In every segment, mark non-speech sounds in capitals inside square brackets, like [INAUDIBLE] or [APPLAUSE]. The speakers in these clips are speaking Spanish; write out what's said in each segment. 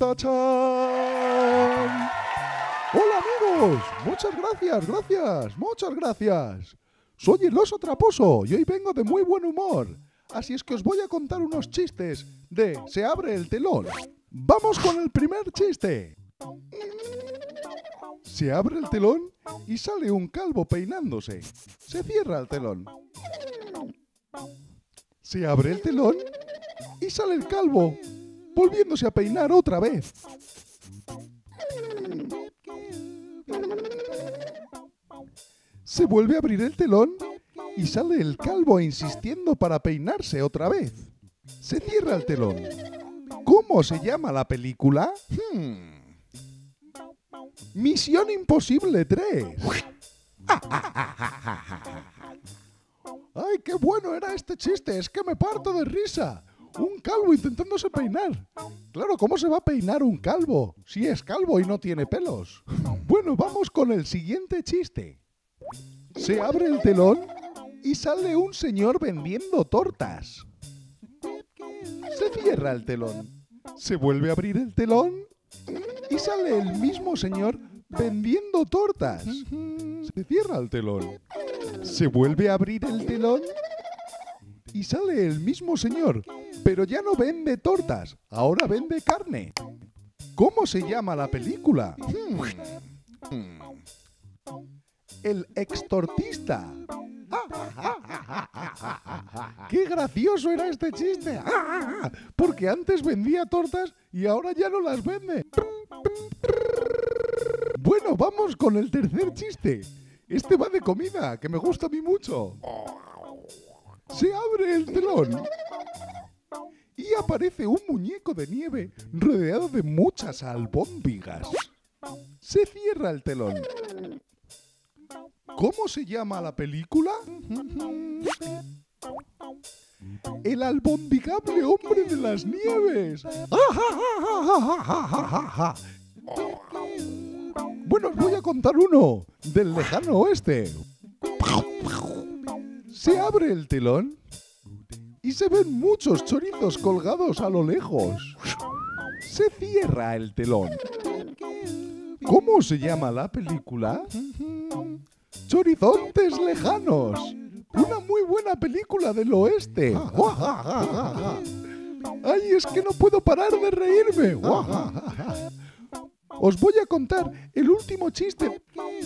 Hola amigos, muchas gracias, gracias, muchas gracias. Soy el oso traposo y hoy vengo de muy buen humor. Así es que os voy a contar unos chistes de Se abre el telón. Vamos con el primer chiste. Se abre el telón y sale un calvo peinándose. Se cierra el telón. Se abre el telón y sale el calvo volviéndose a peinar otra vez. Se vuelve a abrir el telón y sale el calvo insistiendo para peinarse otra vez. Se cierra el telón. ¿Cómo se llama la película? Hmm. Misión Imposible 3. [LAUGHS] ¡Ay, qué bueno era este chiste! Es que me parto de risa. Un calvo intentándose peinar. Claro, ¿cómo se va a peinar un calvo si es calvo y no tiene pelos? Bueno, vamos con el siguiente chiste. Se abre el telón y sale un señor vendiendo tortas. Se cierra el telón. Se vuelve a abrir el telón y sale el mismo señor vendiendo tortas. Se cierra el telón. Se vuelve a abrir el telón y sale el mismo señor, pero ya no vende tortas, ahora vende carne. ¿Cómo se llama la película? Hmm. El extortista. [LAUGHS] ¡Qué gracioso era este chiste! [LAUGHS] Porque antes vendía tortas y ahora ya no las vende. Bueno, vamos con el tercer chiste. Este va de comida, que me gusta a mí mucho. Se abre el telón aparece un muñeco de nieve rodeado de muchas albóndigas. Se cierra el telón. ¿Cómo se llama la película? El albondigable hombre de las nieves. Bueno, os voy a contar uno del lejano oeste. Se abre el telón y se ven muchos chorizos colgados a lo lejos. Se cierra el telón. ¿Cómo se llama la película? Chorizontes lejanos. Una muy buena película del oeste. ¡Ay, es que no puedo parar de reírme! Os voy a contar el último chiste.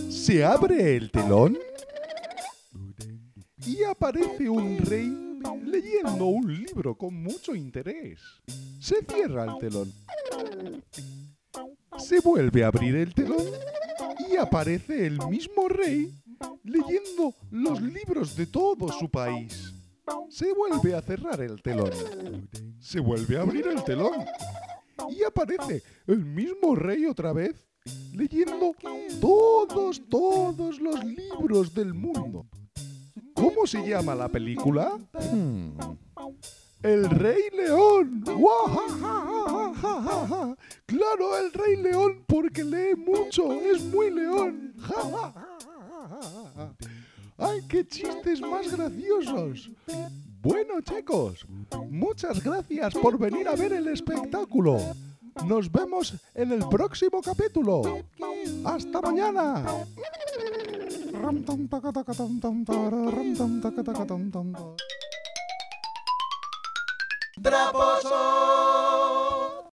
¿Se abre el telón? Y aparece un rey leyendo un libro con mucho interés. Se cierra el telón. Se vuelve a abrir el telón y aparece el mismo rey leyendo los libros de todo su país. Se vuelve a cerrar el telón. Se vuelve a abrir el telón. Y aparece el mismo rey otra vez leyendo todos, todos los libros del mundo. ¿Cómo se llama la película? Hmm. El Rey León. Claro, el Rey León porque lee mucho, es muy león. [LAUGHS] ¡Ay, qué chistes más graciosos! Bueno, chicos, muchas gracias por venir a ver el espectáculo. Nos vemos en el próximo capítulo. ¡Hasta mañana! Traposo.